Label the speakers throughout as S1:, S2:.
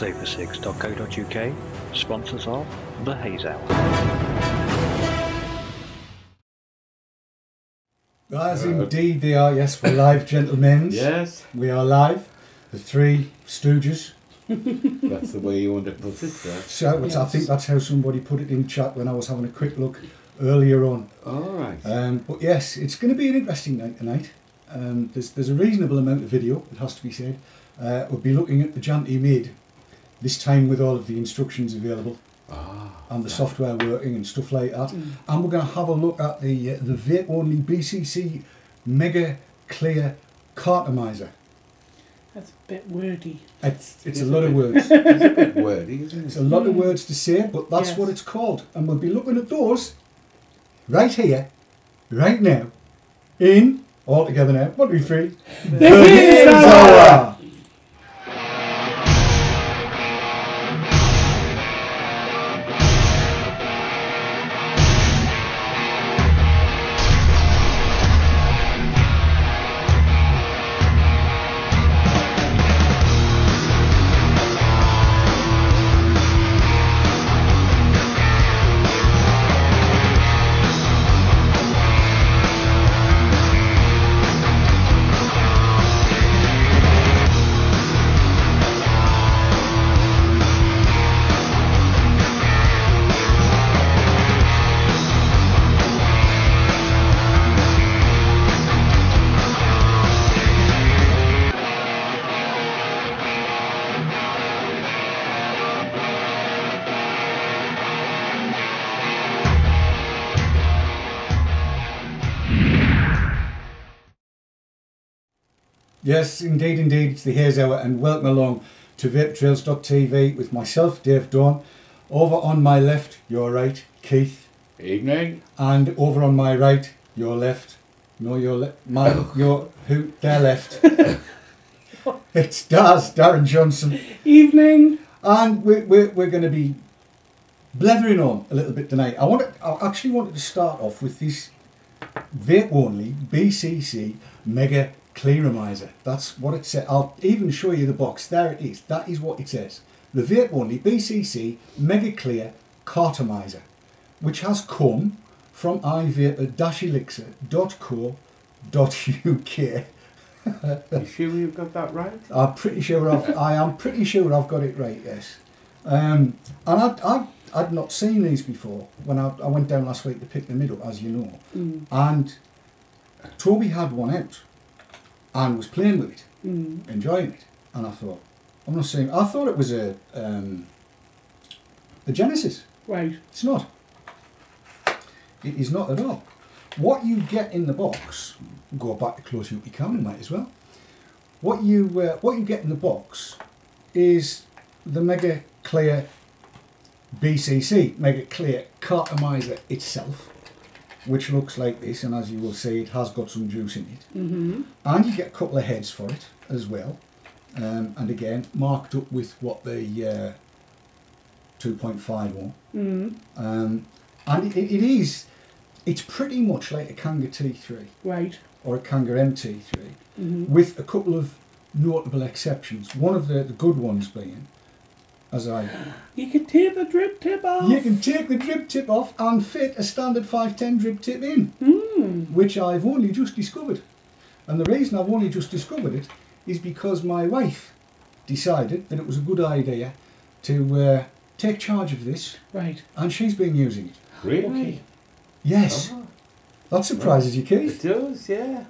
S1: safer6.co.uk, sponsors of The Haze Hour.
S2: As indeed they are, yes, we're live, gentlemen.
S3: Yes,
S2: We are live. The three stooges.
S3: that's the way you want to put it. There.
S2: So it's- I think that's how somebody put it in chat when I was having a quick look earlier on.
S3: All right.
S2: Um, but yes, it's going to be an interesting night tonight. Um, there's, there's a reasonable amount of video, it has to be said. Uh, we'll be looking at the Janty mid, this time with all of the instructions available
S3: ah,
S2: and the software working and stuff like that. And we're going to have a look at the uh, the vape only BCC Mega Clear Cartomizer.
S4: That's a bit wordy.
S2: It's, it's a lot of words.
S3: it's a bit wordy, isn't it?
S2: It's a lot of words to say, but that's
S4: Yes.
S2: what it's called. And we'll be looking at those right here, right now, in, all together now, one, two, three, the Haze Yes, indeed, indeed, it's the Haze Hour, and welcome along to VapourTrails.tv with myself, Dave Dawn. Over on my left, your right, Keith,
S3: Evening.
S2: and over on my right, your left, no, your left, my, oh. your, who, their left. it's Daz, Darren Johnson,
S4: Evening.
S2: and we're, we're, we're going to be blethering on a little bit tonight. I want to, I actually wanted to start off with this vape only BCC Mega Clearomizer. That's what it says. I'll even show you the box. There it is. That is what it says. The vape only BCC Mega Clear Cartomizer, which has come from ivapor-elixir.co.uk.
S3: Are you sure you've got that right?
S2: I'm pretty sure I've, I am pretty sure I've got it right. Yes, um, and I'd, I'd, I'd not seen these before when I, I went down last week to pick them up, as you know,
S4: Mm.
S2: and Toby had one out and was playing with it,
S4: Mm.
S2: enjoying it, and I thought, I'm not saying I thought it was a um, a Genesis.
S4: Right.
S2: It's not. It is not at all. What you get in the box, go back to close you camera, might as well. What you uh, what you get in the box is the Mega Clear BCC Mega Clear Cartomizer itself, which looks like this, and as you will see, it has got some juice in it.
S4: Mm-hmm.
S2: And you get a couple of heads for it as well, um, and again marked up with what the uh, 2.5 one.
S4: Mm.
S2: Um, and it, it is, it's pretty much like a Kanger T3
S4: Right.
S2: or a Kanger MT3
S4: Mm-hmm.
S2: with a couple of notable exceptions. One of the, the good ones being, as I,
S4: You can take the drip tip off.
S2: you can take the drip tip off and fit a standard 510 drip tip in,
S4: Mm.
S2: which I've only just discovered. And the reason I've only just discovered it is because my wife decided that it was a good idea to uh, take charge of this,
S4: Right.
S2: and she's been using it.
S3: Really?
S4: Okay.
S2: Yes,
S3: Oh,
S2: that surprises you, Keith.
S3: it does, yeah.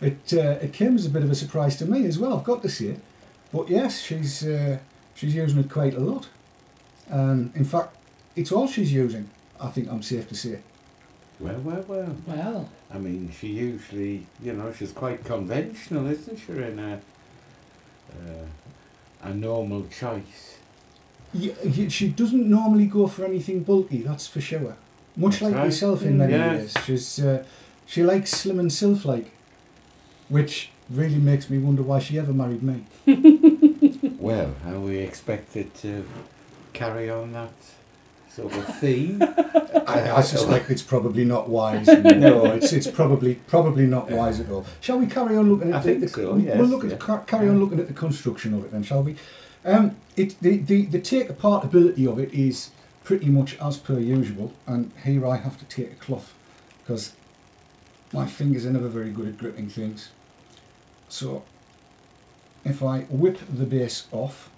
S2: It uh, it came as a bit of a surprise to me as well. I've got to say it, but yes, she's uh, she's using it quite a lot. Um, in fact, it's all she's using. I think I'm safe to say.
S3: Well, well, well.
S4: Well.
S3: I mean, she usually, you know, she's quite conventional, isn't she, in a, uh, a normal choice.
S2: Y- y- she doesn't normally go for anything bulky. That's for sure. Much
S3: That's
S2: like
S3: right.
S2: yourself in many
S3: Yes.
S2: ways. She's uh, she likes slim and sylph like, which really makes me wonder why she ever married me.
S3: Well, are we expected to carry on that sort of theme?
S2: I, I suspect it's probably not wise. no, it's it's probably probably not wise at all. Shall we carry on looking at
S3: I
S2: the,
S3: think
S2: the
S3: so,
S2: we'll look at
S3: yeah.
S2: ca- carry on looking at the construction of it then, shall we? Um, it the, the the take apart ability of it is pretty much as per usual, and here I have to take a cloth because my fingers are never very good at gripping things. So if I whip the base off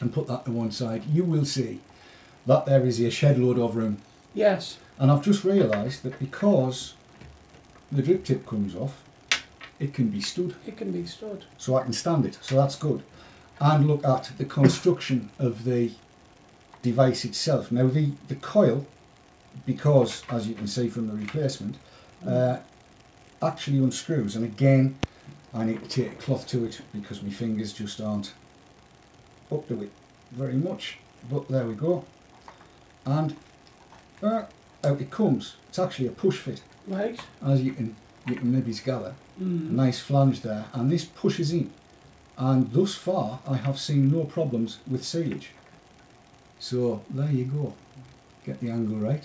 S2: and put that to one side, you will see that there is a shed load of room.
S4: Yes.
S2: And I've just realised that because the drip tip comes off, it can be stood
S4: It can be stood.
S2: so I can stand it. So that's good. And look at the construction of the device itself. Now the, the coil, because as you can see from the replacement, uh, actually unscrews. And again, I need to take a cloth to it because my fingers just aren't up to it very much. But there we go. And uh, out it comes. It's actually a push fit,
S4: Right.
S2: as you can you can maybe gather a
S4: Mm.
S2: nice flange there and this pushes in and thus far I have seen no problems with sealage so there you go get the angle right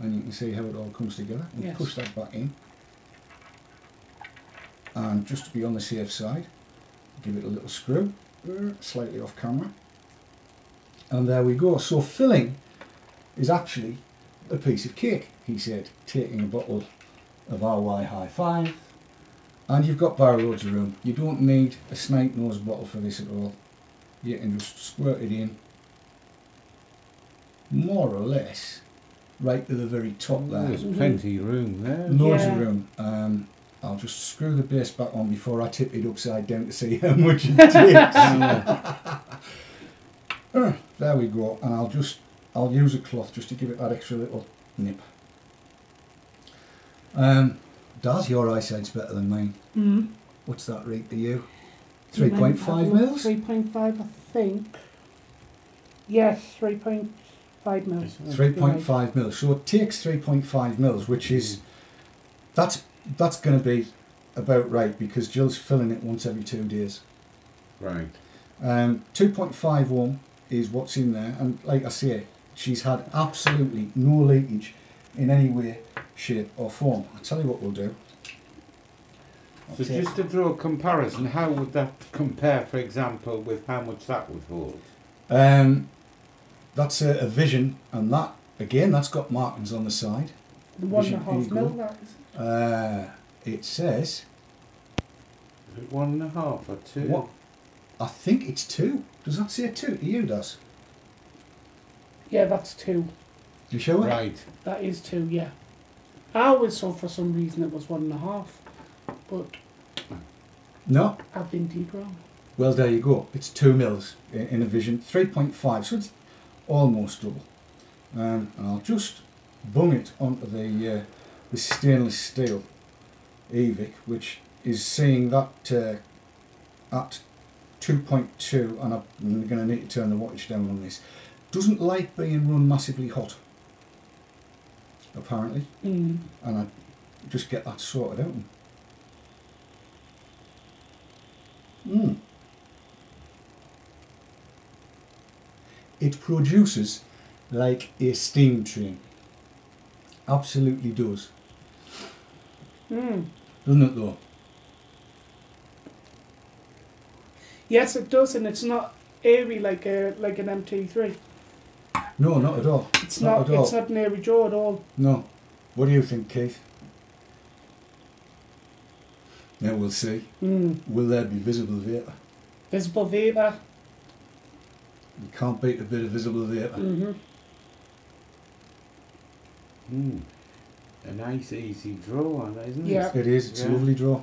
S2: and you can see how it all comes together and
S4: Yes.
S2: push that back in and just to be on the safe side give it a little screw uh, slightly off camera and there we go so filling is actually a piece of cake he said taking a bottle of RY High Five and you've got barrel loads of room. You don't need a snake nose bottle for this at all. You can just squirt it in more or less right to the very top there.
S3: There's plenty of room there.
S2: Loads
S4: Yeah.
S2: of room. Um, I'll just screw the base back on before I tip it upside down to see how much it takes. Uh, there we go. And I'll just I'll use a cloth just to give it that extra little nip. Um, Daz, your eyesight's better than mine.
S4: Mm.
S2: What's that rate to you? 3.5 mils?
S4: 3.5, I think. Yes, 3.5 mils.
S2: Three point five mils. So it takes three point five mils, which is that's that's going to be about right because Jill's filling it once every two days.
S3: Right.
S2: Um, two point five one is what's in there, and like I say, she's had absolutely no leakage in any way, shape, or form. I tell you what we'll do. I'll
S3: So just to draw a comparison, how would that compare, for example, with how much that would hold?
S2: um, that's a, a vision, and that again, that's got markings on the side.
S4: The one and a half
S2: Eagle.
S4: mil, that is.
S2: Uh, it says
S3: Is it one and a half or two?
S2: What? I think it's two. Does that say two to you, does?
S4: Yeah, that's two.
S2: You sure?
S3: Right.
S4: That is two, yeah. I always thought for some reason it was one and a half. But
S2: No.
S4: I've been deep wrong.
S2: Well, there you go. It's two mils in, in a vision. 3.5, so it's almost double. Um, and I'll just bung it onto the, uh, the stainless steel EVIC, which is seeing that uh, at 2.2, and I'm going to need to turn the wattage down on this. Doesn't like being run massively hot, apparently.
S4: Mm.
S2: and I just get that sorted out. Mm. It produces like a steam train. Absolutely does.
S4: Mm.
S2: Doesn't it though?
S4: Yes, it does, and it's not airy like a like an MT3.
S2: No, not at all.
S4: It's
S2: Not
S4: not.
S2: at all.
S4: it's not an airy jaw at all.
S2: No. What do you think, Keith? Now we'll see.
S4: Mm.
S2: Will there be visible vapour?
S4: Visible vapor.
S2: You can't beat a bit of visible vapour.
S4: Mm-hmm.
S3: Hmm. A nice easy draw on that, isn't
S4: Yeah.
S3: it?
S2: It is. It's a lovely draw.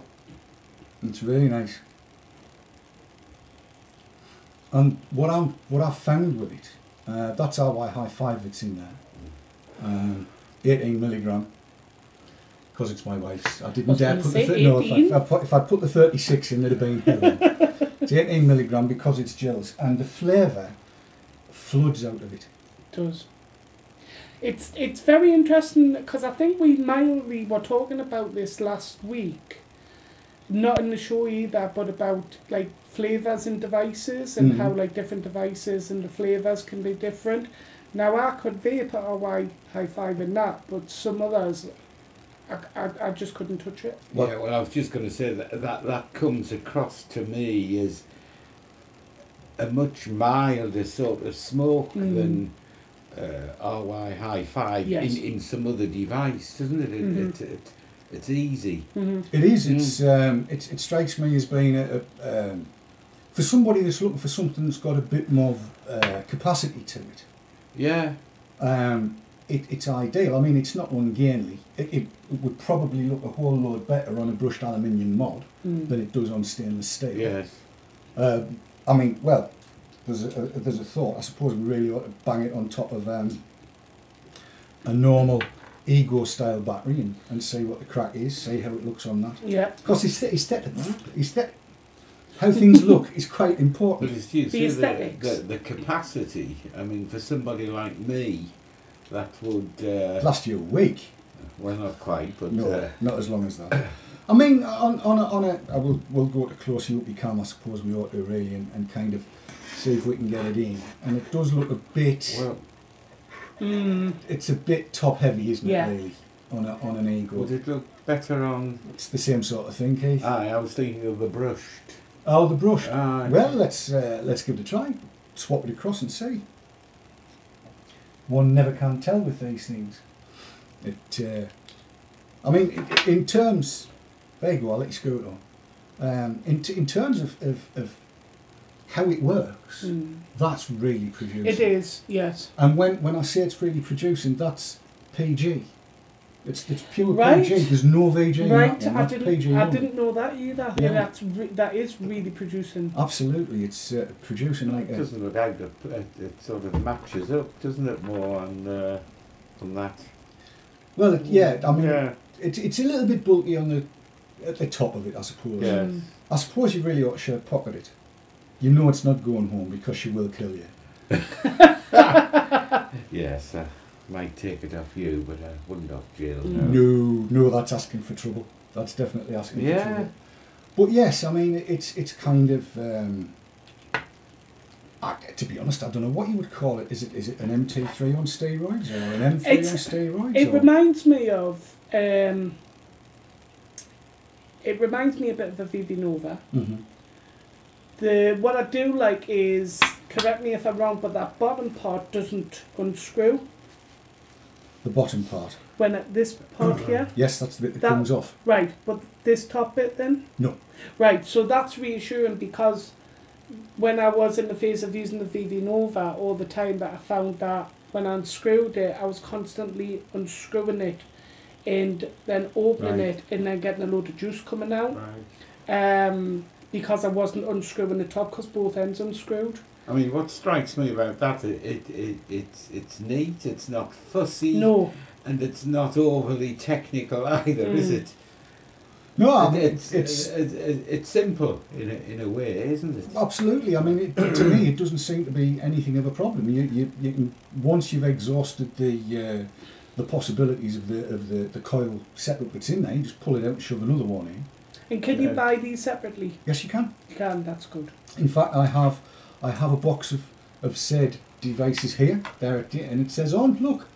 S2: It's really nice. And what I'm what I've found with it, uh, that's RY High Five it's in there. Um, 18 milligram. Because it's my wife's. I didn't
S4: Was
S2: dare put the
S4: say
S2: th- no. If I,
S4: 18.
S2: if, I put, if I put the 36 in, there'd have been heaven. it's 18 milligram because it's Jill's, and the flavour floods out of it.
S4: does. It's it's very interesting because I think we mildly were talking about this last week, not in the show either, but about like flavors and devices and
S2: Mhm.
S4: how like different devices and the flavors can be different. Now I could vapor or why high five in that, but some others, I, I, I just couldn't touch it.
S2: Well-
S3: yeah, well, I was just going to say that, that that comes across to me as a much milder sort of smoke
S4: Mm.
S3: than uh, RY High Five
S4: Yes.
S3: in, in some other device, doesn't it? It,
S4: Mhm.
S3: it, it it's easy.
S4: hmm
S2: It is.
S3: Mm.
S2: It's, um, it's it strikes me as being a, a um, for somebody that's looking for something that's got a bit more uh, capacity to it.
S3: Yeah.
S2: Um, it, it's ideal. I mean, it's not ungainly. It, it, it would probably look a whole lot better on a brushed aluminium mod
S4: Mm.
S2: than it does on stainless steel.
S3: Yes.
S2: Um, I mean, well, there's a, a, there's a thought. I suppose we really ought to bang it on top of um, a normal ego style battery and, and see what the crack is, see how it looks on that.
S4: Yeah.
S2: Because aesthet- aesthetic, aesthetic, how things look is quite
S3: But
S2: important.
S3: it's you
S4: The
S3: see the,
S4: aesthetics.
S3: the the capacity. I mean, for somebody like me, that would uh,
S2: Last you a week,
S3: well not quite, but
S2: no,
S3: uh,
S2: not as long as that. I mean, on, on a, on a, I will, we'll go to close up we can, I suppose we ought to really, and, and kind of see if we can get it in. And it does look a bit,
S3: well,
S4: Mm.
S2: it's a bit top heavy, isn't
S4: Yeah.
S2: it, really, on, a, on an eGo.
S3: would it look better on?
S2: It's the same sort of thing, Keith.
S3: Aye, I was thinking of the brushed.
S2: oh, the brush.
S3: Aye.
S2: Well, let's uh, let's give it a try. Swap it across and see. One never can tell with these things. It. Uh, I mean, in terms. There you go. I'll let you scoot on. Um, in, t- in terms of, of, of how it works,
S4: Mm.
S2: that's really producing.
S4: It is. Yes.
S2: And when, when I say it's really producing, that's PG. It's, it's pure
S4: Right.
S2: PG. There's no VG in
S4: Right.
S2: that one.
S4: I
S2: That's
S4: didn't.
S2: PG
S4: I didn't know that either.
S2: Yeah.
S4: That's re- that is really producing.
S2: Absolutely, it's uh, producing like
S3: It
S2: a,
S3: doesn't look out it, it sort of matches up, doesn't it, more on uh, on that?
S2: well, it, yeah. I mean,
S3: yeah,
S2: It's it's a little bit bulky on the at the top of it, I suppose.
S3: Yeah.
S4: Mm.
S2: I suppose you really ought to shirt pocket it. You know it's not going home because she will kill you.
S3: yes, uh, might take it off you, but I wouldn't off Jill.
S4: Mm.
S2: No, no, that's asking for trouble. That's definitely asking for
S3: Yeah.
S2: trouble. But yes, I mean it's it's kind of. Um, I, to be honest, I don't know what you would call it. Is it is it an MT3 on steroids or an M3
S4: It's-
S2: on steroids?
S4: It
S2: or?
S4: reminds me of. Um, it reminds me a bit of a Vivi Nova.
S2: Mhm.
S4: The what I do like is correct me if I'm wrong, but that bottom part doesn't unscrew
S2: The bottom part.
S4: when it, this part here.
S2: Yes, that's the bit that,
S4: That-
S2: comes off.
S4: Right, but this top bit then?
S2: No.
S4: Right, so that's reassuring because when I was in the phase of using the Vivi Nova all the time that I found that when I unscrewed it, I was constantly unscrewing it and then opening
S3: Right.
S4: it and then getting a load of juice coming out
S3: Right.
S4: um, because I wasn't unscrewing the top because both ends unscrewed.
S3: I mean, what strikes me about that, it, it, it it's it's neat. It's not fussy,
S4: No,
S3: and it's not overly technical either, is
S4: Mm.
S3: it?
S2: No,
S3: It- it's,
S2: it's
S3: it's it's it's simple in a, in a way, isn't it?
S2: Absolutely. I mean, it, to me, it doesn't seem to be anything of a problem. You, you, you can once you've exhausted the uh, the possibilities of the of the, the coil setup that's in there, you just pull it out and shove another one in.
S4: And can you buy these separately?
S2: Yes, you can.
S4: You can, that's good.
S2: In fact, I have I have a box of, of said devices here. There, it, and it says on. Look,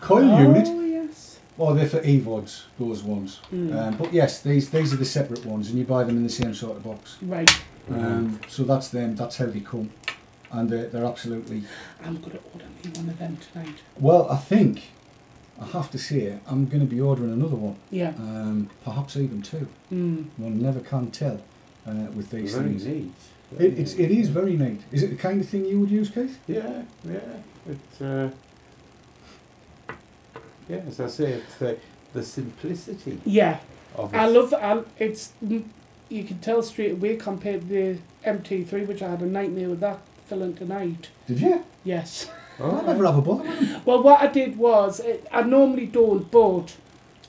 S2: coil
S4: oh,
S2: unit.
S4: yes.
S2: Oh, they're for evods. Those ones.
S4: Mm.
S2: Um, but yes, these these are the separate ones, and you buy them in the same sort of box.
S4: right,
S2: Um, so that's them. That's how they come, and they're, they're absolutely
S4: I'm going to order me one of them tonight.
S2: Well, I think I have to say I'm going to be ordering another one,
S4: Yeah.
S2: um, perhaps even two.
S4: Mm.
S2: One never can tell uh, with these
S3: Very
S2: things.
S3: neat.
S2: It, it's, it is very neat. Is it the kind of thing you would use, Keith?
S3: Yeah, yeah. It's uh, yeah, as I say, it's the the simplicity
S4: Yeah,
S3: of.
S4: I love I, it's mm, you can tell straight away compared to the MT3 which I had a nightmare with that filling tonight.
S2: Did you?
S4: Yes.
S3: Oh,
S2: I never have a them.
S4: Well, what I did was it, I normally don't, but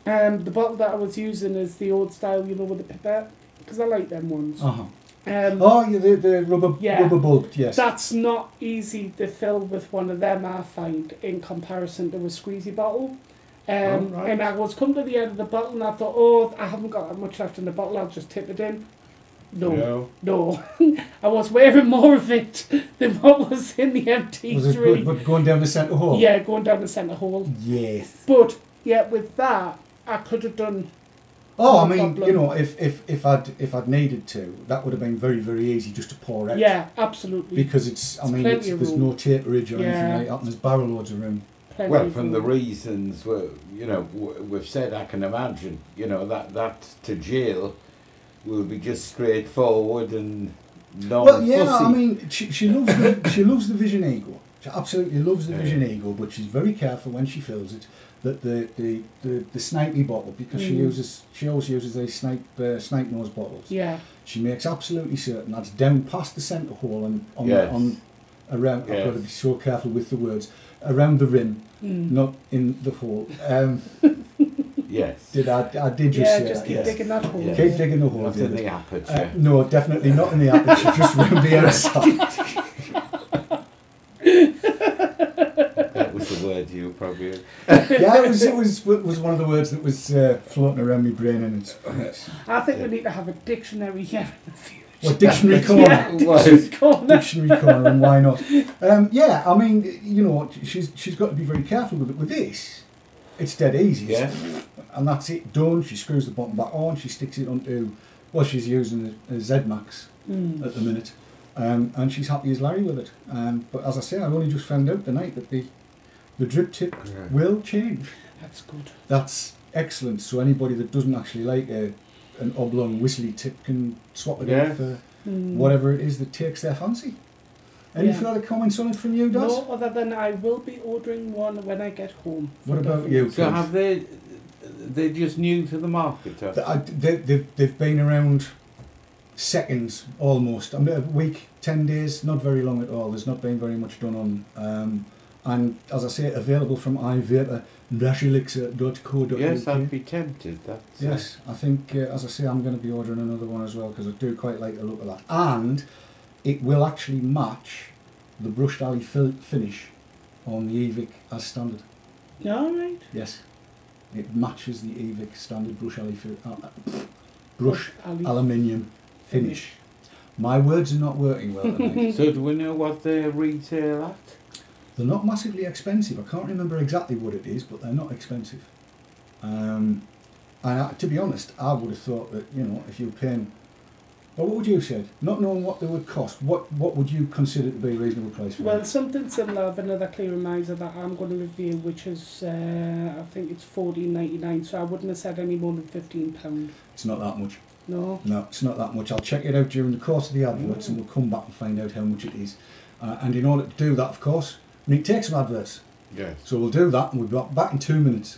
S4: um, the bottle that I was using is the old style, you know, with the pipette because I like them ones.
S2: Uh-huh.
S4: Um,
S2: Oh, yeah, the, the rubber,
S4: Yeah.
S2: rubber bulbed, yes.
S4: That's not easy to fill with one of them, I find, in comparison to a squeezy bottle. Um,
S3: Oh, right.
S4: And I was come to the end of the bottle and I thought, oh, I haven't got that much left in the bottle, I'll just tip it in. No,
S3: No.
S4: no. I was wearing more of it than what was in the MT3.
S2: Was it good, but going down the centre hole?
S4: Yeah, going down the centre hole.
S2: Yes.
S4: But, yeah, with that, I could have done,
S2: Oh, I mean,
S4: problem.
S2: you know, if, if, if I'd if I'd needed to, that would have been very very easy just to pour out.
S4: Yeah, absolutely.
S2: Because it's, I
S4: It's
S2: mean, it's, there's
S4: room.
S2: no taperage or anything like that. And there's barrel loads of room.
S4: Plenty
S3: Well,
S4: of
S3: from the reasons we you know we've said, I can imagine. You know that that to Jill will be just straightforward and non
S2: Well, yeah,
S3: fussy.
S2: I mean, she, she loves the, she loves the Vision eGo. She absolutely loves the
S3: Yeah.
S2: Vision eGo, but she's very careful when she fills it that the the, the, the snipey bottle because she
S4: Mm.
S2: uses she always uses these snipe uh, snipe nose bottles.
S4: Yeah,
S2: She makes absolutely certain that's down past the centre hole and on
S3: Yes.
S2: on around. I've got to be so careful with the words around the rim,
S4: mm.
S2: not in the hole. Um,
S3: yes.
S2: did I? I did just
S4: yeah.
S2: say
S4: Just keep
S2: yes.
S4: digging that hole.
S3: Yeah.
S2: Keep digging the hole.
S3: Not in
S2: David.
S3: the
S2: Uh,
S3: aperture.
S2: no, definitely not in the aperture, just round the outside.
S3: that was the word you probably.
S2: yeah, it was, it was it was one of the words that was uh, floating around my brain, and it's, it's
S4: I think we need to have a dictionary here in the future.
S2: well, dictionary corner,
S4: Yeah, dictionary corner.
S2: dictionary corner, and why not? Um, yeah, I mean, you know, what, she's she's got to be very careful with it. With this, it's dead easy,
S3: Yeah.
S2: And that's it done. She screws the bottom back on. She sticks it onto. Well, she's using a, a Z Max
S4: Mm.
S2: at the minute, um, and she's happy as Larry with it. Um, but as I say, I've only just found out tonight that the the drip tip
S3: Yeah.
S2: will change.
S4: That's good.
S2: That's excellent. So anybody that doesn't actually like a, an oblong whistly tip can swap it
S3: Yeah.
S2: out for
S4: Mm.
S2: whatever it is that takes their fancy. Any
S4: Yeah.
S2: further comments on it from you, Daz?
S4: No, other than I will be ordering one when I get home.
S2: What about you?
S3: So have they? They're just new to the market.
S2: I- they, they've, they've been around seconds almost. I mean, a week, 10 days, not very long at all. There's not been very much done on. Um, and as I say, available from iVapor-elixir.co.uk.
S3: Yes, I'd be tempted. That's
S2: Yes, I think, uh, as I say, I'm going to be ordering another one as well because I do quite like the look of that. And it will actually match the brushed alley fil- finish on the EVIC as standard.
S4: All right.
S2: Yes, it matches the EVIC standard brush alley fi- uh, uh, brush
S4: Ali.
S2: aluminium finish. My words are not working well tonight.
S3: So do we know what they retail at?
S2: they're not massively expensive. I can't remember exactly what it is, but they're not expensive. Um, and I, to be honest, I would have thought that you know if you're paying, well, what would you have said? Not knowing what they would cost, what what would you consider to be a reasonable price for
S4: Well,
S2: them?
S4: something similar of another clearomizer that I'm going to review, which is uh, I think it's fourteen ninety nine. So I wouldn't have said any more than fifteen pound.
S2: It's not that much.
S4: No.
S2: No, it's not that much. I'll check it out during the course of the adverts, and we'll come back and find out how much it is. Uh, and in order to do that, of course, we need to take some adverts.
S3: Yes.
S2: So we'll do that, and we'll be back- back in two minutes.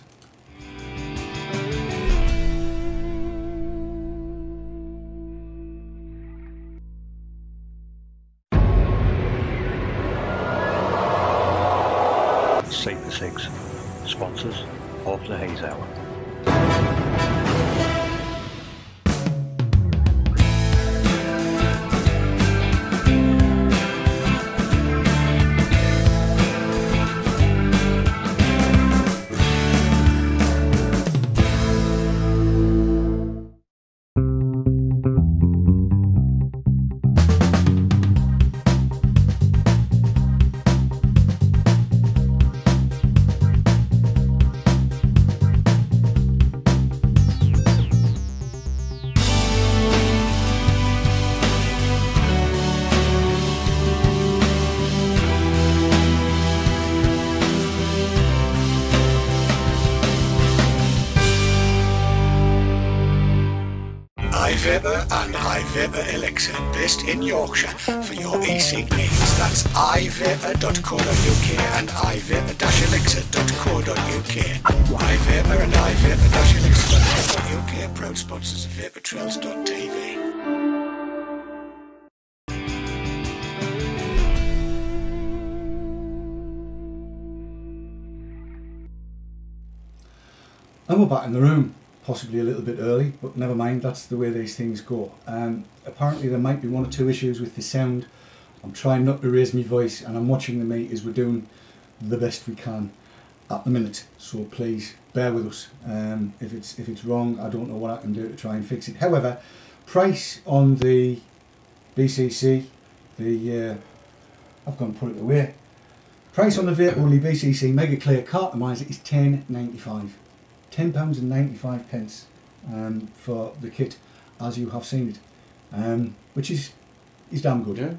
S5: iVapor Elixir, based in Yorkshire for your e-cig needs. That's ivapor.co.uk and ivapor-elixir.co.uk. iVapor and ivapor-elixir.co.uk, proud sponsors of vaportrails.tv.
S2: And we're back in the room, possibly a little bit early, but never mind, that's the way these things go. Um, apparently, there might be one or two issues with the sound. I'm trying not to raise my voice, and I'm watching the meet as we're doing the best we can at the minute. So please bear with us. Um, if it's if it's wrong, I don't know what I can do to try and fix it. However, price on the BCC, the uh, I've gone and put it away. Price on the Vape Only BCC Mega Clear Cartomizer is ten ninety five. Ten pounds and ninety five pence
S4: um, for the kit as you have seen it, um, which is is damn good.
S3: Yeah.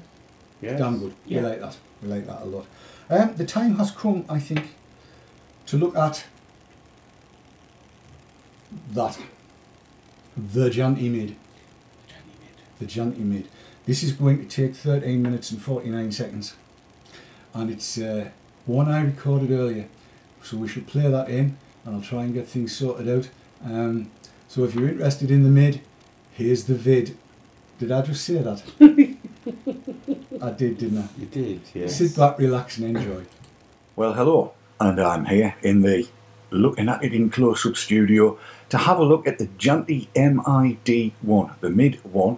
S3: Yes.
S4: Damn good.
S6: Yeah.
S4: We like that. We like that a lot. Um, the time has come, I think, to look at that. The Janty mid. The Janty mid. This is going to take 13 minutes and 49 seconds. And it's uh, one I recorded earlier. So we should play that in and I'll try and get things sorted out. Um, so if you're interested in the mid, here's the vid. Did I just say that? I did, didn't I?
S3: You did, yes.
S4: Sit back, relax, and enjoy.
S2: Well, hello, and I'm here in the looking at it in close up studio to have a look at the Janty MID1, the mid one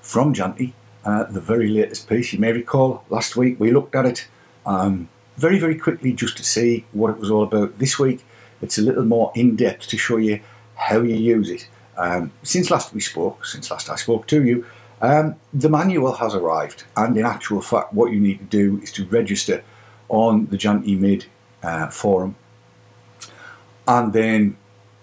S2: from Janty, uh, the very latest piece. You may recall last week we looked at it um, very, very quickly just to see what it was all about. This week it's a little more in depth to show you how you use it. Um, since last we spoke, since last I spoke to you, um, the manual has arrived, and in actual fact, what you need to do is to register on the Janty Mid uh, forum, and then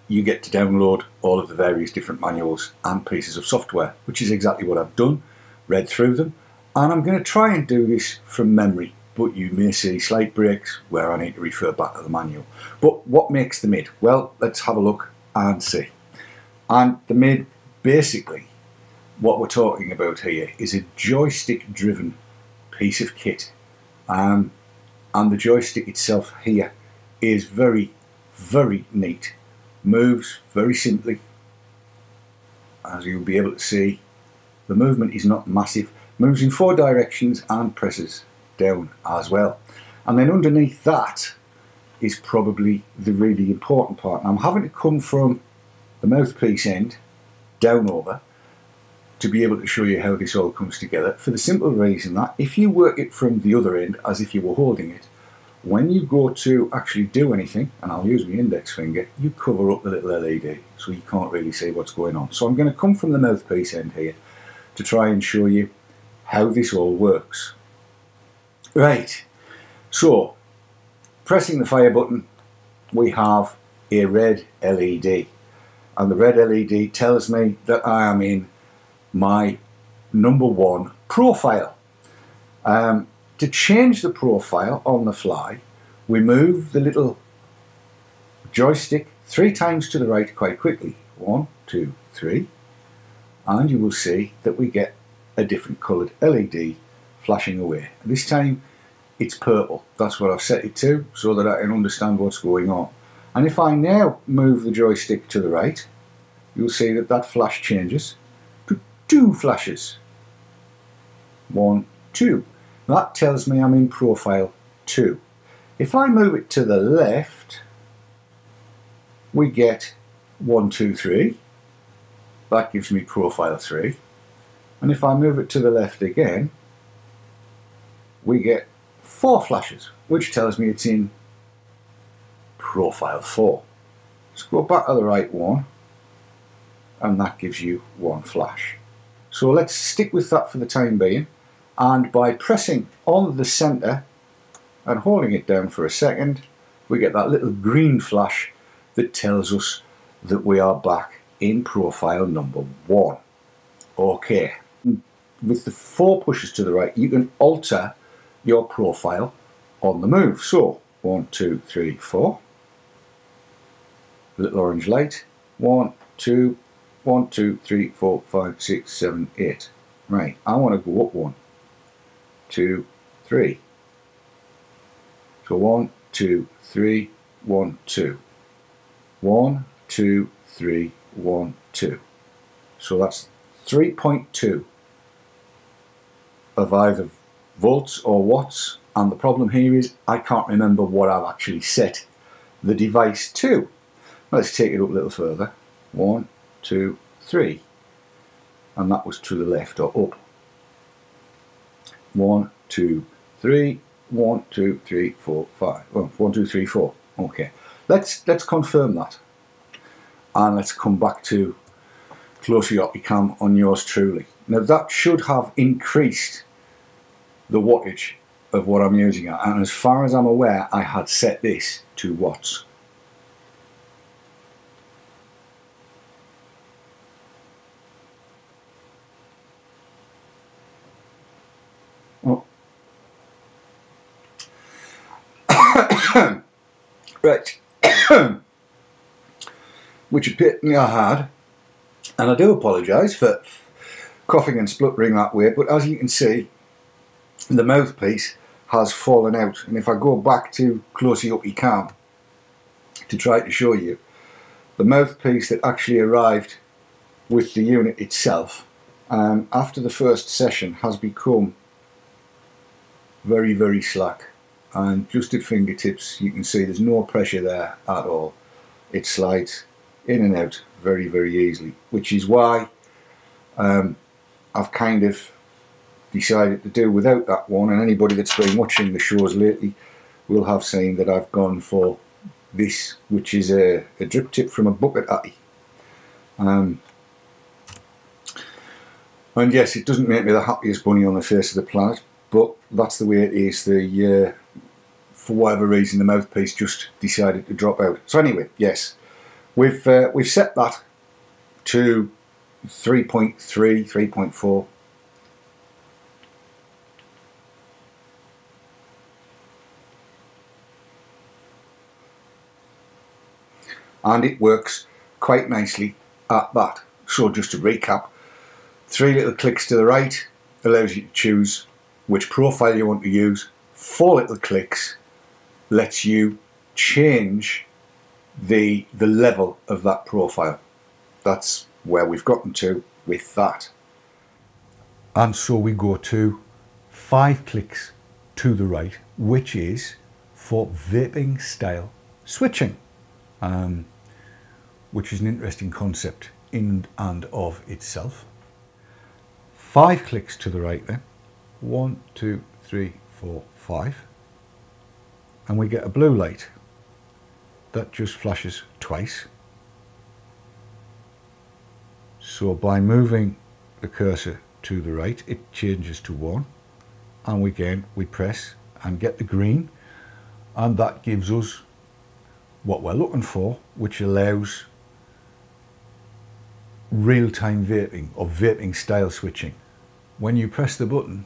S2: you get to download all of the various different manuals and pieces of software, which is exactly what I've done, read through them, and I'm going to try and do this from memory, but you may see slight breaks where I need to refer back to the manual. But what makes the mid? Well, let's have a look and see. And the mid, basically, what we're talking about here is a joystick driven piece of kit. Um, and the joystick itself here is very, very neat. Moves very simply. As you'll be able to see, the movement is not massive. Moves in four directions and presses down as well. And then underneath that is probably the really important part. I'm having to come from the mouthpiece end down over to be able to show you how this all comes together for the simple reason that if you work it from the other end as if you were holding it, when you go to actually do anything, and I'll use my index finger, you cover up the little LED so you can't really see what's going on. So I'm going to come from the mouthpiece end here to try and show you how this all works. Right, so pressing the fire button, we have a red LED, and the red LED tells me that I am in my number one profile. Um, to change the profile on the fly, we move the little joystick three times to the right quite quickly. One, two, three. And you will see that we get a different coloured LED flashing away. This time it's purple. That's what I've set it to so that I can understand what's going on. And if I now move the joystick to the right, you'll see that that flash changes to two flashes. One, two. That tells me I'm in profile 2. If I move it to the left, we get one, two, three. That gives me profile 3. And if I move it to the left again, we get 4 flashes, which tells me it's in profile 4. Let's go back to the right one, and that gives you one flash. So let's stick with that for the time being and by pressing on the center and holding it down for a second we get that little green flash that tells us that we are back in profile number one okay with the four pushes to the right you can alter your profile on the move so one two three four little orange light one two one two three four five six seven eight right I want to go up one two, three. So one, two, three, one, two. One, two, three, one, two. So that's 3.2 of either volts or watts. And the problem here is I can't remember what I've actually set the device to. Let's take it up a little further. One, two, three. And that was to the left or up. One, two, three. One, two, three, four, five. Well, one, two, three, four. Okay. Let's let's confirm that, and let's come back to closer up you can on yours truly. Now that should have increased the wattage of what I'm using at, And as far as I'm aware, I had set this to watts. Right. Which epiphany I had, and I do apologise for coughing and spluttering that way, but as you can see, the mouthpiece has fallen out. And if I go back to closey up you can to try to show you, the mouthpiece that actually arrived with the unit itself um, after the first session has become very very slack and just at fingertips you can see there's no pressure there at all it slides in and out very very easily which is why um, I've kind of decided to do without that one and anybody that's been watching the shows lately will have seen that I've gone for this which is a, a drip tip from a bucket um, and yes, it doesn't make me the happiest bunny on the face of the planet, but that's the way it is. The uh, for whatever reason, the mouthpiece just decided to drop out. So anyway, yes, we've uh, we've set that to 3.3, 3.4. And it works quite nicely at that. So just to recap, Three little clicks to the right allows you to choose which profile you want to use. Four little clicks lets you change the, the level of that profile. That's where we've gotten to with that. And so we go to five clicks to the right, which is for vaping style switching, um, which is an interesting concept in and of itself five clicks to the right then. One, two, three, four, five. And we get a blue light. That just flashes twice. So by moving the cursor to the right, it changes to one. And we again, we press and get the green. And that gives us what we're looking for, which allows real-time vaping or vaping style switching when you press the button,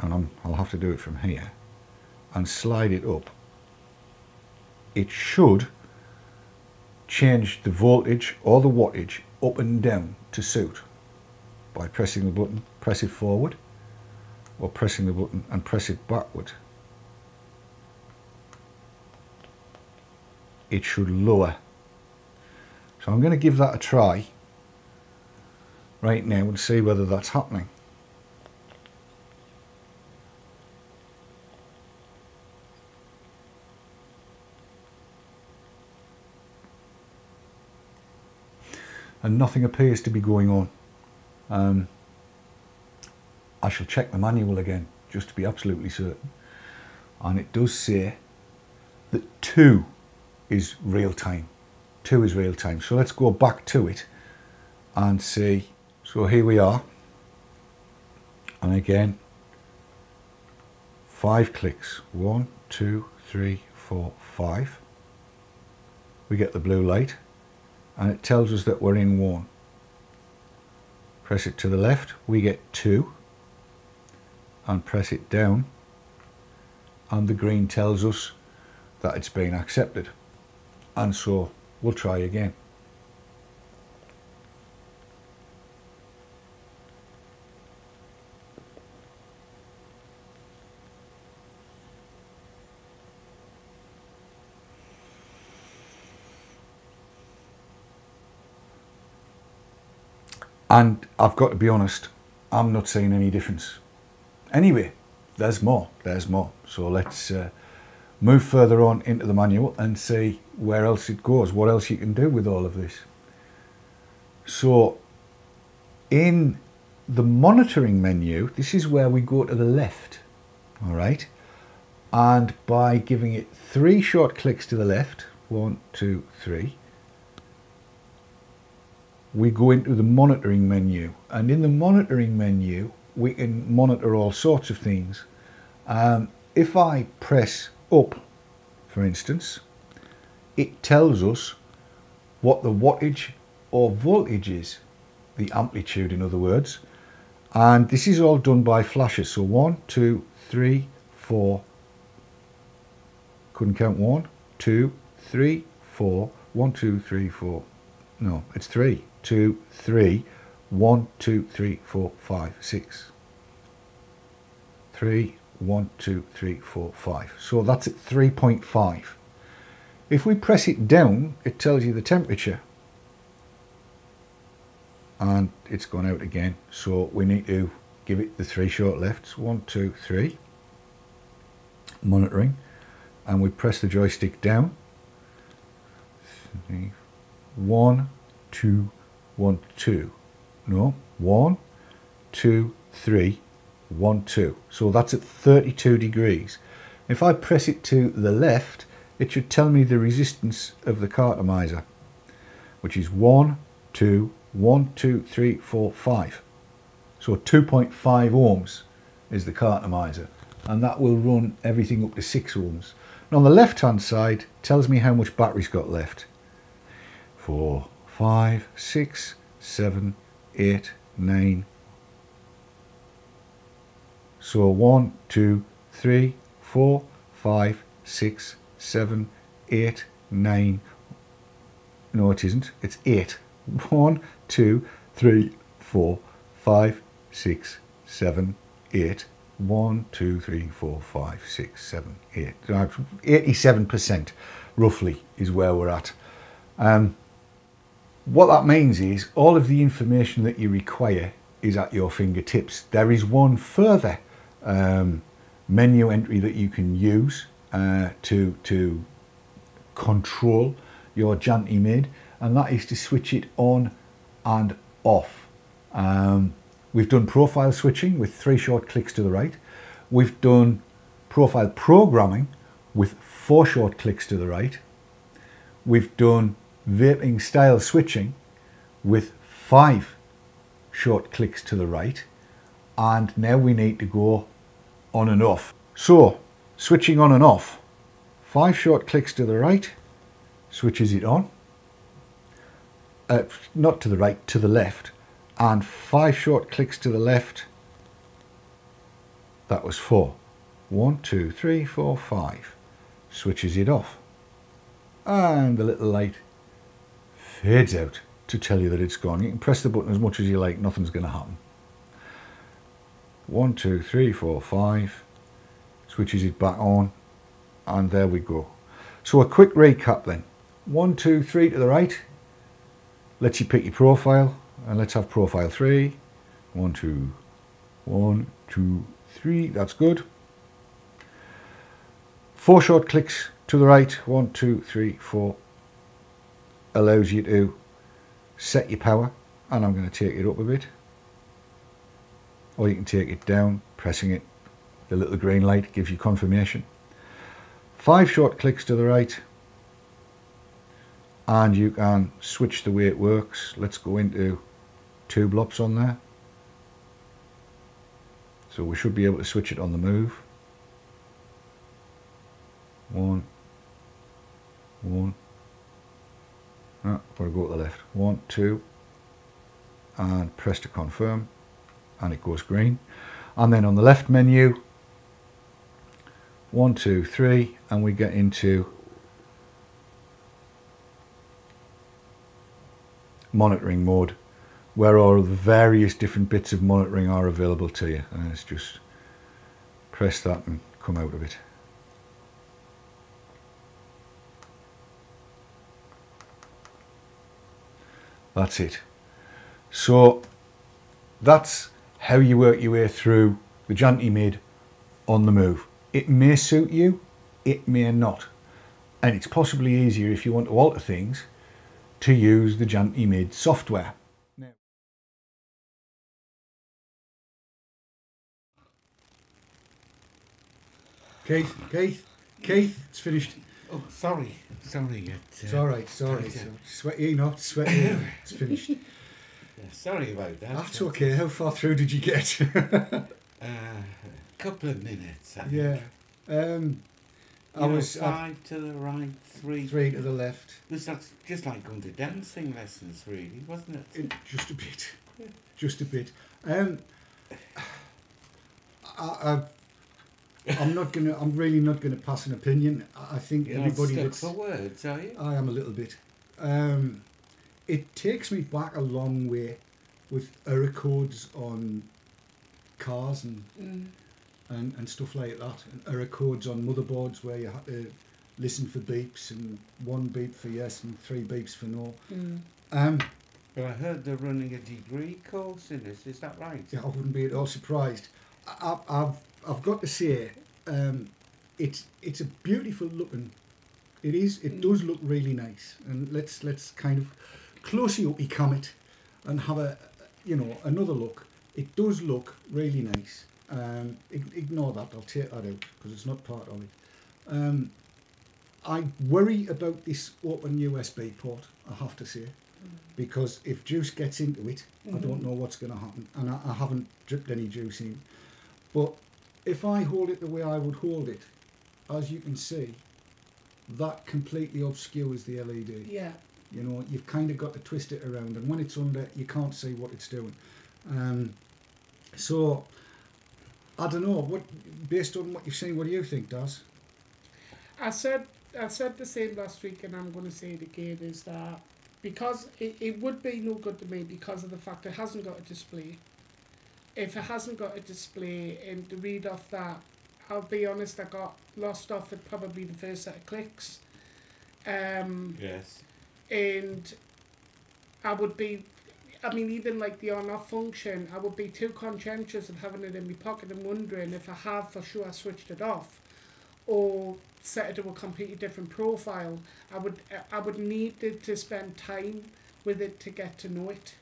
S2: and i will have to do it from here, and slide it up, it should change the voltage or the wattage up and down to suit by pressing the button, press it forward, or pressing the button and press it backward. It should lower. So I'm going to give that a try right now and see whether that's happening. and nothing appears to be going on. Um, I shall check the manual again just to be absolutely certain. And it does say that 2 is real time. 2 is real time. So let's go back to it and see. So here we are. And again, five clicks. One, two, three, four, five. We get the blue light and it tells us that we're in one. Press it to the left, we get two, and press it down, and the green tells us that it's been accepted. And so we'll try again. And I've got to be honest, I'm not seeing any difference. Anyway, there's more, there's more. So let's uh, move further on into the manual and see where else it goes, what else you can do with all of this. So in the monitoring menu, this is where we go to the left, all right? And by giving it three short clicks to the left, one, two, three, we go into the monitoring menu. And in the monitoring menu we can monitor all sorts of things. Um, if I press up for instance it tells us what the wattage or voltage is the amplitude in other words. And this is all done by flashes. So one two three four. Couldn't count. One, two, three, four, one, two, three, four. No, it's three, two, three, one, two, three, four, five, six. Three, one, two, three, four, five. So that's at 3.5. If we press it down, it tells you the temperature. And it's gone out again. So we need to give it the three short lefts. One, two, three. Monitoring. And we press the joystick down. Three, one, two, one, two. No, one, two, three, one, two. So that's at 32 degrees. If I press it to the left, it should tell me the resistance of the cartomizer, which is one, two, one, two, three, four, five. So 2.5 ohms is the cartomizer, and that will run everything up to six ohms. And on the left hand side, tells me how much battery's got left. Four, five, six, seven, eight, nine. So one, two, three, four, five, six, seven, eight, nine. No, it isn't. It's eight. One, two, three, four, five, six, seven, eight. One, two, three, four, five, six, seven, eight. Eighty-seven percent, roughly, is where we're at. Um, what that means is all of the information that you require is at your fingertips. There is one further um, menu entry that you can use uh, to to control your Janty mid, and that is to switch it on and off. Um, we've done profile switching with three short clicks to the right. We've done profile programming with four short clicks to the right. We've done vaping style switching with five short clicks to the right. And now we need to go on and off. So switching on and off, five short clicks to the right, switches it on. Uh, not to the right, to the left. And five short clicks to the left, that was four. One, two, three, four, five. Switches it off. And the little light fades out to tell you that it's gone. You can press the button as much as you like, nothing's going to happen. One, two, three, four, five. Switches it back on. And there we go. So a quick recap then. One, two, three to the right. Lets you pick your profile. And let's have profile three. One, two, one, two, three. That's good. Four short clicks to the right. One, two, three, four. Allows you to set your power. And I'm going to take it up a bit. Or you can take it down, pressing it. The little green light gives you confirmation. Five short clicks to the right. And you can switch the way it works. Let's go into two blops on there. So we should be able to switch it on the move. One, one. Ah, we'll go to the left. One, two, and press to confirm, and it goes green. And then on the left menu, one, two, three, and we get into monitoring mode where all the various different bits of monitoring are available to you and it's just press that and come out of it that's it. So that's how you work your way through the Janty mid on the move. It may suit you it may not. And it's possibly easier if you want to alter things to use the Janty mid software. Keith, Keith, Keith, it's finished.
S3: Oh, sorry, sorry. It, uh,
S7: It's all right, right.
S3: Okay.
S7: Sweaty, not sweaty. It's finished.
S3: yeah, sorry about that.
S7: That's okay. How far through did you get?
S3: Uh, a couple of minutes. I
S7: yeah. Um, I
S3: know,
S7: was
S3: five to the right, three.
S7: three to the left.
S3: It was like, just like going to dancing lessons, really, wasn't it?
S7: In just a bit. Just a bit. Um, I, I,
S2: I'm not gonna. I'm really not gonna pass an opinion. I think
S3: You're not
S2: everybody that's.
S3: for words, are you?
S2: I am a little bit. Um, it takes me back a long way with error codes on cars and
S4: Mm.
S2: and, and stuff like that. And error codes on motherboards where you have to listen for beeps and one beep for yes and three beeps for no.
S4: Mm.
S2: Um,
S3: But I heard they're running a degree course in this. Is that right?
S2: yeah, I wouldn't be at all surprised. I, I- I've I've got to say, um, it's it's a beautiful looking. It is. It does look really nice. And let's let's kind of closely up cam it and have a you know another look. It does look really nice. Um, ignore that. I'll take that out because it's not part of it. Um, I worry about this open USB port. I have to say, because if juice gets into it, I don't know what's going to happen, and I, I haven't dripped any juice in. But if I hold it the way I would hold it, as you can see, that completely obscures the LED.
S4: Yeah.
S2: You know, you've kind of got to twist it around, and when it's under, you can't see what it's doing. Um, so, I don't know. What based on what you've seen, what do you think, Daz?
S4: I said I said the same last week, and I'm going to say it again. Is that because it, it would be no good to me because of the fact it hasn't got a display. If it hasn't got a display, and to read off that, I'll be honest, I got lost off at probably the first set of clicks. Um,
S3: Yes.
S4: and I would be, I mean, even like the on off function, I would be too conscientious of having it in my pocket and wondering if I have for sure switched it off or set it to a completely different profile. I would, I would need to, to spend time with it to get to know it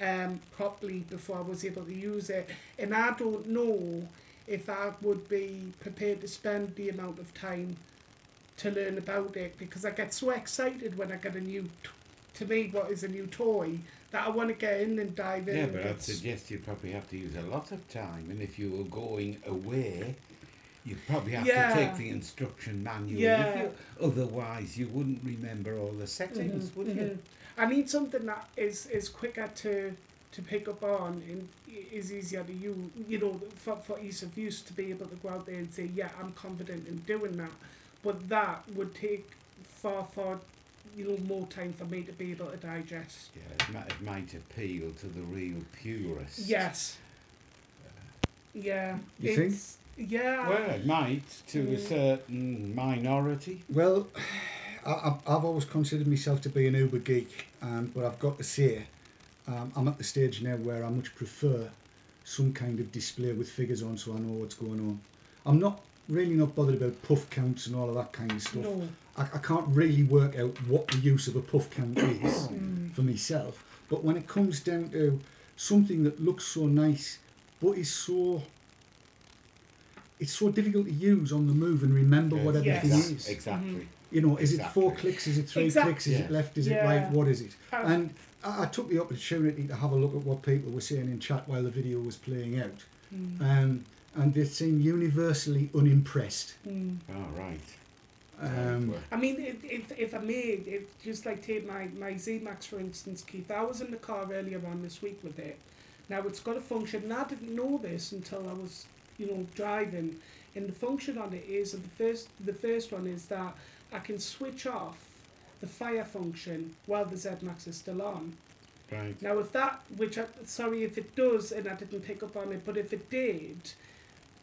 S4: um, properly before I was able to use it. And I don't know if I would be prepared to spend the amount of time to learn about it because I get so excited when I get a new, to me, what is a new toy that I want to get in and dive in.
S3: Yeah, but I'd suggest you'd probably have to use a lot of time, and if you were going away, you'd probably have
S4: Yeah.
S3: to take the instruction manual
S4: Yeah.
S3: with you. Otherwise, you wouldn't remember all the settings, would
S4: Mhm.
S3: you?
S4: I need something that is, is quicker to to pick up on and is easier to you you know, for, for ease of use to be able to go out there and say, yeah, I'm confident in doing that. But that would take far, far, you know, more time for me to be able to digest.
S3: Yeah, it might, it might appeal to the real purists.
S4: Yes. Yeah.
S2: You think?
S4: Yeah.
S3: Well, it might to a
S4: Mm.
S3: certain minority.
S2: Well, I, I've- I've always considered myself to be an uber geek, um, but I've got to say, um, I'm at the stage now where I much prefer some kind of display with figures on so I know what's going on. I'm not really not bothered about puff counts and all of that kind of stuff.
S4: No.
S2: I, I can't really work out what the use of a puff count is for myself. But when it comes down to something that looks so nice but is so it's so difficult to use on the move and remember what
S3: Yes,
S2: everything
S3: exact-
S2: is.
S3: Exactly.
S2: You know, is it four clicks? Is it three
S4: Exact-
S2: clicks? Is
S3: Yeah.
S2: it left? Is it right? What is it? And I, I took the opportunity to have a look at what people were saying in chat while the video was playing out,
S4: Mm.
S2: um, and they seem universally unimpressed.
S4: Mm.
S3: All right.
S2: Um,
S4: I mean, if, if, if I may, if just like take my, my Z Max for instance, Keith, I was in the car earlier on this week with it. Now it's got a function, and I didn't know this until I was, you know, driving. And the function on it is, and the first the first one is that I can switch off the fire function while the ZMax is still on.
S3: right.
S4: Now, if that, which I, sorry if it does, and I didn't pick up on it, but if it did,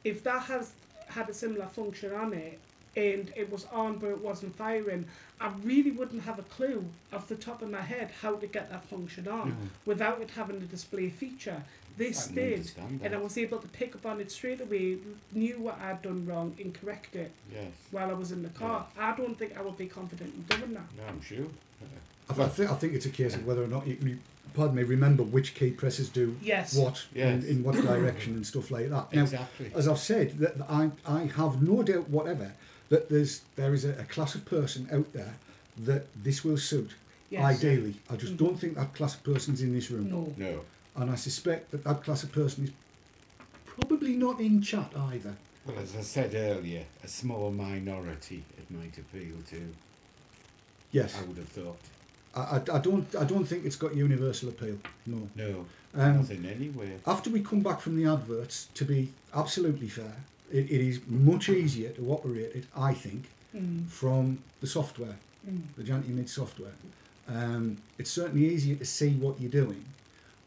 S4: if that has had a similar function on it, and it was on but it wasn't firing, I really wouldn't have a clue off the top of my head how to get that function on
S3: No.
S4: without it having a display feature. This
S3: I
S4: did, and I was able to pick up on it straight away, knew what I'd done wrong, and correct it
S3: Yes.
S4: while I was in the car. I don't think I would be confident in doing that.
S3: No, I'm sure.
S2: I, I, think, I think it's a case of whether or not you, you pardon me, remember which key presses do
S4: Yes.
S2: what
S3: Yes.
S2: in, in what direction and stuff like that. Now,
S3: Exactly.
S2: as I've said, that that I, I have no doubt whatever that there's there is a, a class of person out there that this will suit.
S4: Yes.
S2: Ideally, I just mm. don't think that class of person's in this room,
S4: No.
S3: No.
S2: And I suspect that that class of person is probably not in chat either.
S3: Well, as I said earlier, a small minority it might appeal to.
S2: Yes,
S3: I would have thought.
S2: I, I, I don't I don't think it's got universal appeal. No.
S3: No.
S2: Um,
S3: not in any way.
S2: After we come back from the adverts, to be absolutely fair, It, it is much easier to operate it, I think,
S4: Mm.
S2: from the software,
S4: Mm.
S2: the Janty Mid software. Um, it's certainly easier to see what you're doing,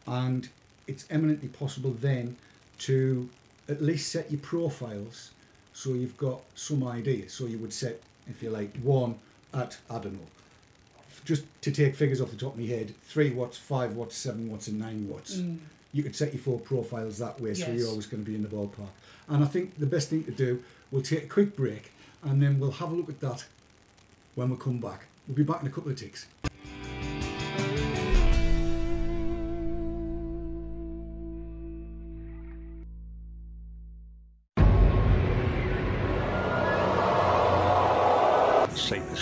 S2: and it's eminently possible then to at least set your profiles so you've got some idea. So you would set, if you like, one at I don't know, just to take figures off the top of my head, three watts, five watts, seven watts, and nine watts.
S4: Mm.
S2: You could set your four profiles that way, so
S4: Yes.
S2: you're always going to be in the ballpark. And I think the best thing to do, we'll take a quick break, and then we'll have a look at that when we come back. We'll be back in a couple of ticks.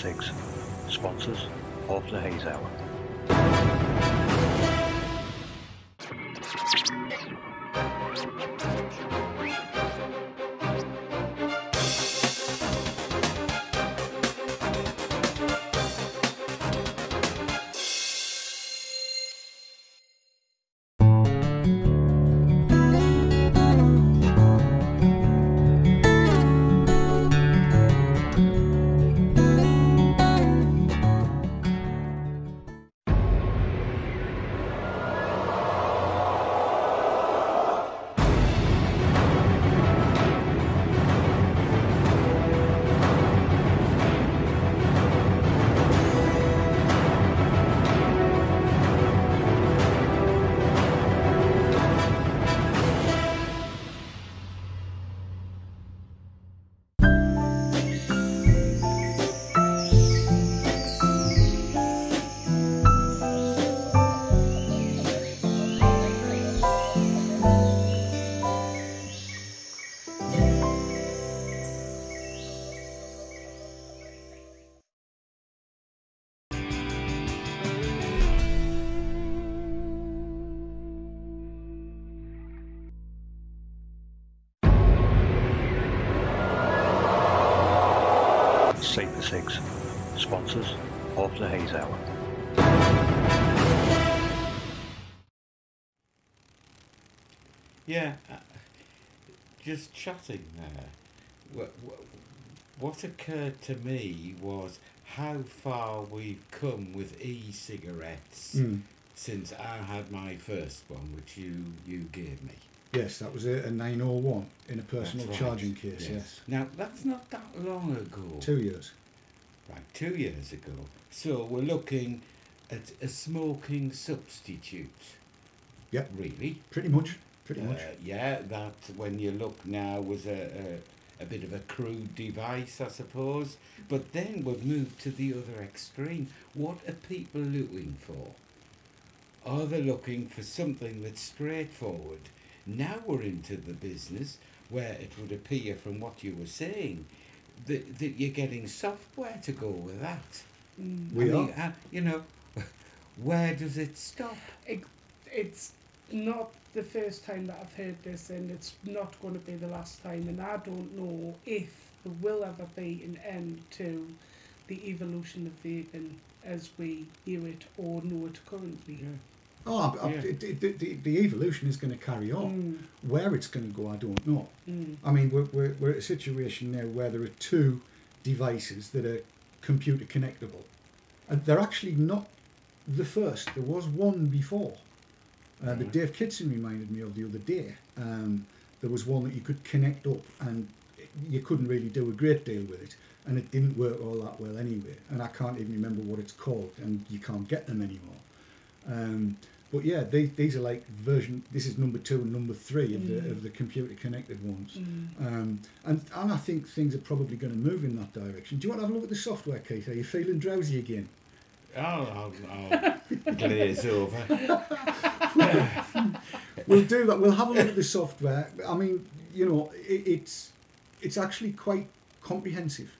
S1: Six, sponsors of the Haze Hour.
S3: Yeah, uh, just chatting there. What, what occurred to me was how far we've come with e-cigarettes
S2: Mm.
S3: since I had my first one, which you you gave me.
S2: Yes, that was a, a 901 in a personal
S3: right,
S2: charging case, yes.
S3: Now that's not that long ago.
S2: Two years.
S3: Right, two years ago. So we're looking at a smoking substitute.
S2: Yep.
S3: Really.
S2: Pretty much. Pretty
S3: Uh,
S2: much.
S3: yeah, that when you look now was a, a, a bit of a crude device, I suppose. But then we've moved to the other extreme. What are people looking for? Are they looking for something that's straightforward? Now we're into the business where it would appear from what you were saying that, that you're getting software to go with that.
S4: Mm.
S2: We
S3: I mean,
S2: are.
S3: uh, you know, where does it stop?
S4: It, it's not the first time that I've heard this, and it's not going to be the last time. And I don't know if there will ever be an end to the evolution of vaping as we hear it or know it currently.
S2: Oh, I- I-
S3: Yeah.
S2: the, the, the, the evolution is going to carry on.
S4: Mm,
S2: Where it's going to go, I don't know.
S4: mm,
S2: I mean, we're, we're, we're at a situation now where there are two devices that are computer connectable. And they're actually not the first. There was one before. Uh, that
S3: Right.
S2: Dave Kitson reminded me of the other day. Um, there was one that you could connect up and you couldn't really do a great deal with it. And it didn't work all that well anyway. And I can't even remember what it's called and you can't get them anymore. Um, but yeah, they, these are like version. This is number two and number three of the
S4: Mm.
S2: of the computer connected ones.
S4: mm.
S2: Um, and and I think things are probably going to move in that direction. Do you want to have a look at the software, Keith? Are you feeling drowsy again?
S3: I'll, I'll, I'll glaze over.
S2: We'll do that. We'll have a look at the software. I mean, you know, it, it's it's actually quite comprehensive.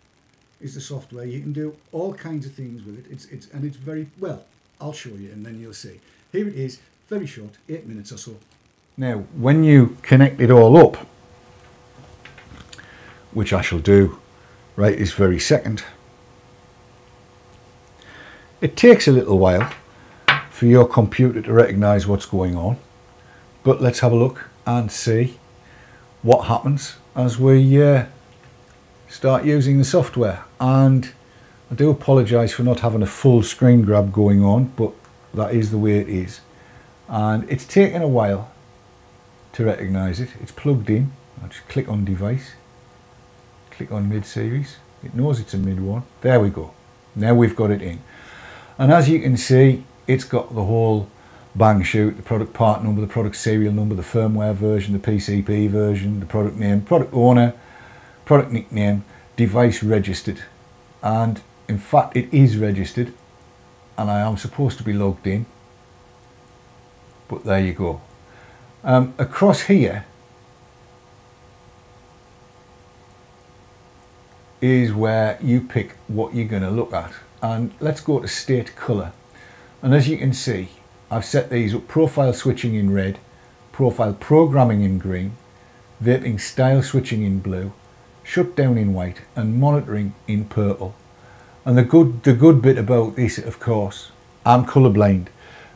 S2: Is the software? You can do all kinds of things with it. It's it's and it's very well. I'll show you, and then you'll see. Here it is. Very short, eight minutes or so. Now, when you connect it all up, which I shall do right this very second, it takes a little while for your computer to recognize what's going on. But let's have a look and see what happens as we uh, start using the software. And I do apologise for not having a full screen grab going on, but that is the way it is. And it's taken a while to recognise it. It's plugged in. I just click on device, click on mid series. It knows it's a mid one. There we go. Now we've got it in. And as you can see, it's got the whole bang shoot, the product part number, the product serial number, the firmware version, the PCB version, the product name, product owner, product nickname, device registered. And in fact, it is registered and I am supposed to be logged in. But there you go. Um, across here is where you pick what you're going to look at. And let's go to state color. And as you can see, I've set these up profile switching in red, profile programming in green, vaping style switching in blue, shutdown in white, and monitoring in purple. And the good, the good bit about this, of course, I'm colorblind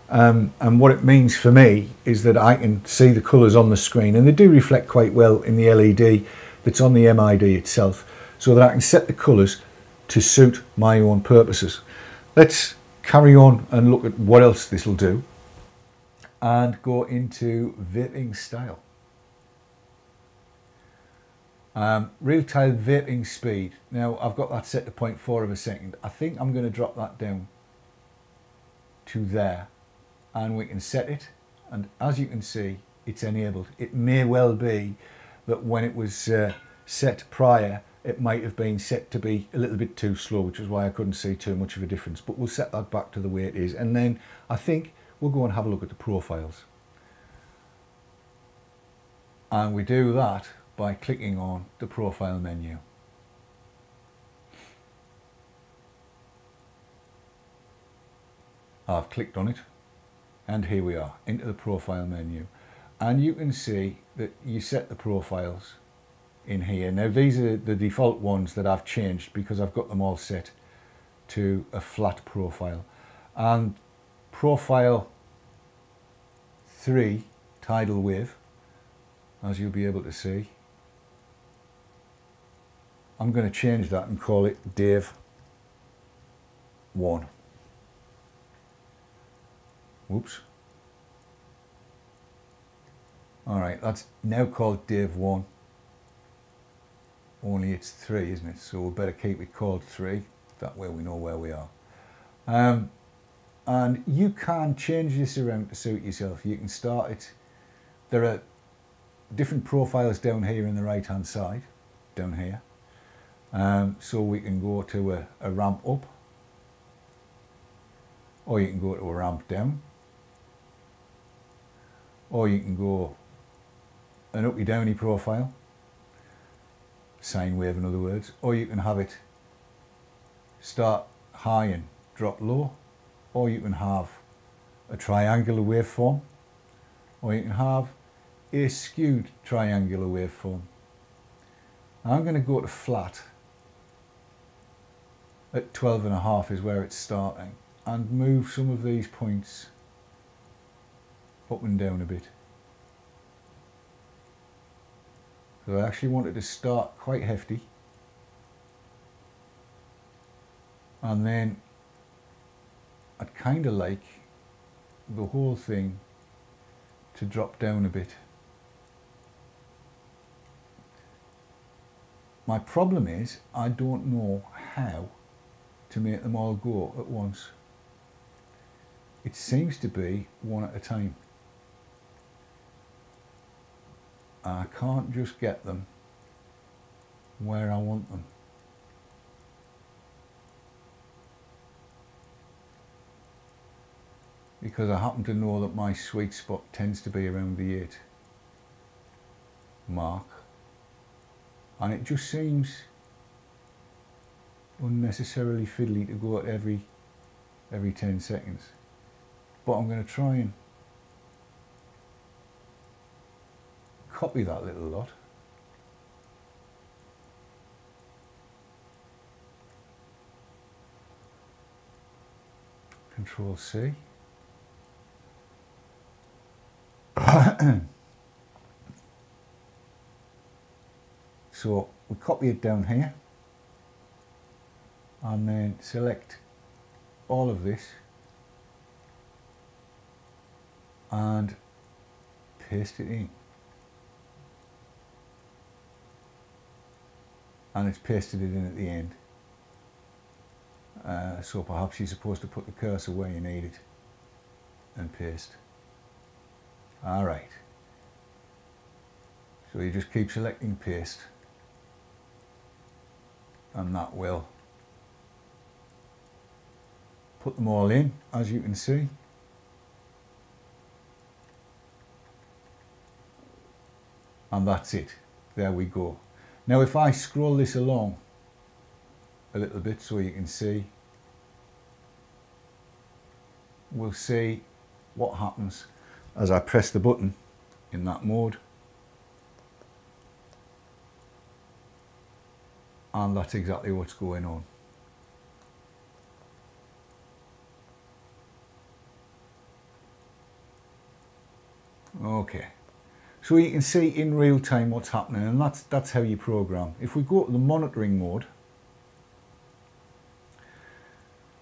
S2: Um, and what it means for me is that I can see the colours on the screen and they do reflect quite well in the LED that's on the MID itself so that I can set the colours to suit my own purposes. Let's carry on and look at what else this will do and go into vaping style. Um, real-time vaping speed. Now I've got that set to 0.4 of a second. I think I'm going to drop that down to there and we can set it and as you can see it's enabled. It may well be that when it was uh, set prior it might have been set to be a little bit too slow which is why I couldn't see too much of a difference. But we'll set that back to the way it is. And then I think we'll go and have a look at the profiles. And we do that by clicking on the profile menu. I've clicked on it and here we are into the profile menu. And you can see that you set the profiles in here. Now these are the default ones that I've changed because I've got them all set to a flat profile. And profile 3 tidal wave as you'll be able to see. I'm going to change that and call it Dave 1. Whoops. Alright, that's now called Dave 1 only it's three, isn't it? So we better keep it called three. That way we know where we are. Um, and you can change this around to suit yourself. You can start it. There are different profiles down here in the right hand side, down here. Um, so we can go to a, a ramp up, or you can go to a ramp down, or you can go an uppy downy profile sine wave in other words, or you can have it start high and drop low, or you can have a triangular waveform, or you can have a skewed triangular waveform. I'm going to go to flat at 12 and a half is where it's starting and move some of these points up and down a bit. So I actually wanted to start quite hefty and then I'd kind of like the whole thing to drop down a bit. My problem is I don't know how to make them all go at once. It seems to be one at a time. I can't just get them where I want them. Because I happen to know that my sweet spot tends to be around the 8 mark and it just seems unnecessarily fiddly to go at every every 10 seconds but I'm going to try and copy that little lot. Control C. So we copy it down here and then select all of this and paste it in. And it's pasted it in at the end. Uh, so perhaps you're supposed to put the cursor where you need it and paste. Alright. So you just keep selecting paste and that will put them all in as you can see. And that's it. There we go. Now if I scroll this along a little bit so you can see, we'll see what happens as I press the button in that mode. And that's exactly what's going on. Okay. So you can see in real time what's happening and that's, that's how you program. If we go to the monitoring mode,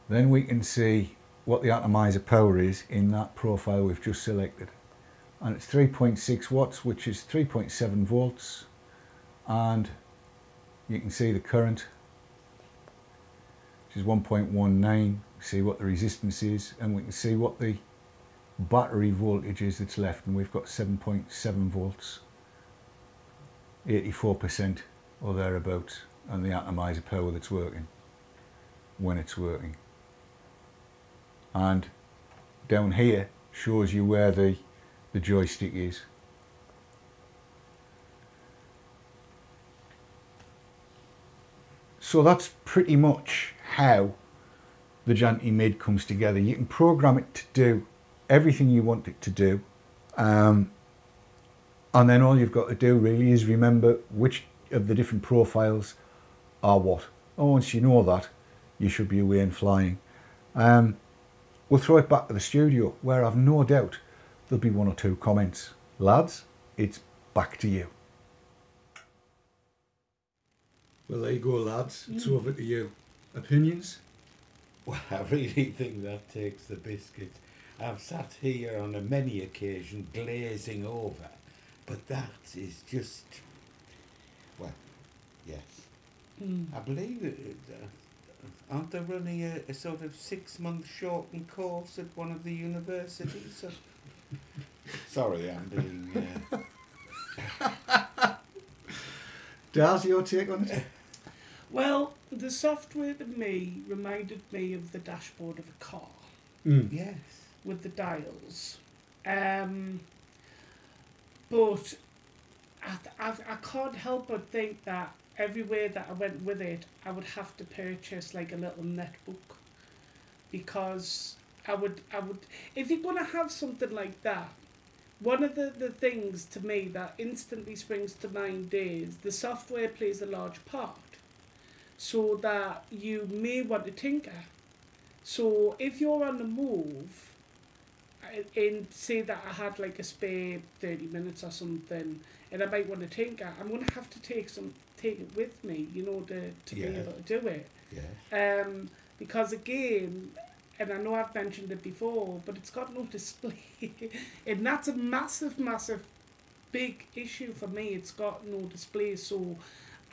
S2: then we can see what the atomizer power is in that profile we've just selected. And it's 3.6 watts, which is 3.7 volts. And you can see the current, which is 1.19. See what the resistance is, and we can see what the battery voltage is that's left and we've got 7.7 volts 84% or thereabouts and the atomizer power that's working when it's working. And down here shows you where the the joystick is. So that's pretty much how the Janty Mid comes together. You can program it to do everything you want it to do. Um, and then all you've got to do really is remember which of the different profiles are what. And once you know that, you should be away and flying. Um, we'll throw it back to the studio where I've no doubt there'll be one or two comments. Lads, it's back to you. Well, there you go, lads. It's over to you. Opinions?
S3: Well, I really think that takes the biscuit. I've sat here on a many occasion glazing over, but that is just, well, yes.
S4: Mm.
S3: I believe it, uh, aren't they running a, a sort of six month shortened course at one of the universities? So, sorry, I'm being. Uh,
S2: Daz, your take on it?
S4: Well, the software to me reminded me of the dashboard of a car
S2: Mm.
S3: yes.
S4: With the dials. Um, but I, I, I can't help but think that everywhere that I went with it, I would have to purchase like a little netbook because I would I would if you're gonna have something like that. One of the, the things to me that instantly springs to mind is the software plays a large part so that you may want to tinker. So if you're on the move, and say that I had like a spare 30 minutes or something, and I might want to tinker, I'm going to have to take some take it with me, you know, to, to be able to do it.
S3: Yeah.
S4: Um, because again, and I know I've mentioned it before, but it's got no display, and that's a massive, massive, big issue for me. It's got no display, so